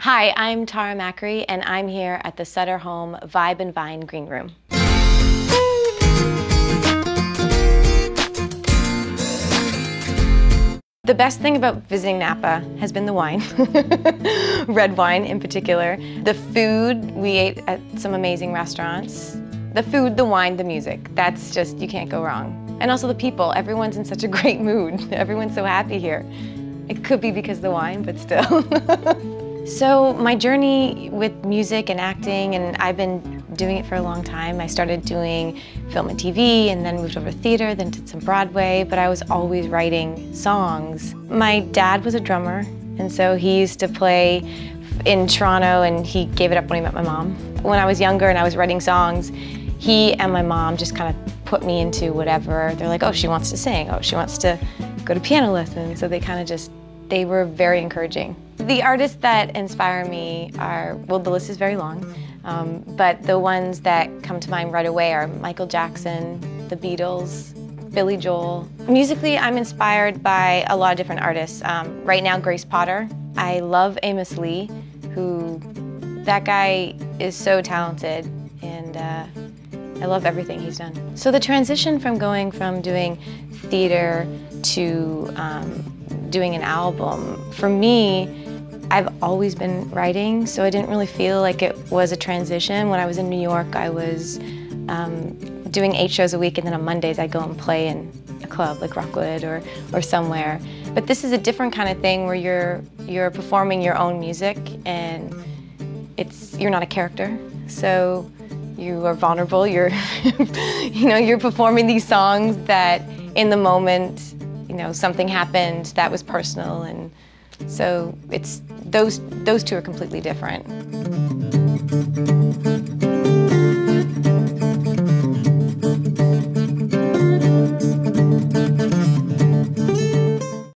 Hi, I'm Tara Macri, and I'm here at the Sutter Home Vibe and Vine Green Room. The best thing about visiting Napa has been the wine, red wine in particular. The food, we ate at some amazing restaurants. The food, the wine, the music, that's just, you can't go wrong. And also the people, everyone's in such a great mood. Everyone's so happy here. It could be because of the wine, but still. so my journey with music and acting, and I've been doing it for a long time. I started doing film and TV and then moved over to theater, then did some Broadway, but I was always writing songs. My dad was a drummer, and so he used to play in Toronto and he gave it up when he met my mom. When I was younger and I was writing songs, he and my mom just kind of put me into whatever. They're like, oh, she wants to sing. Oh, she wants to go to piano lessons. So they kind of just they were very encouraging. The artists that inspire me are, well, the list is very long, um, but the ones that come to mind right away are Michael Jackson, the Beatles, Billy Joel. Musically, I'm inspired by a lot of different artists. Um, right now, Grace Potter. I love Amos Lee, who, that guy is so talented, and uh, I love everything he's done. So the transition from going from doing theater to um, doing an album. For me, I've always been writing, so I didn't really feel like it was a transition. When I was in New York, I was um, doing eight shows a week, and then on Mondays I'd go and play in a club like Rockwood or, or somewhere. But this is a different kind of thing where you're, you're performing your own music, and it's, you're not a character. So you are vulnerable, you're, you know, you're performing these songs that in the moment you know, something happened that was personal and so it's those those two are completely different.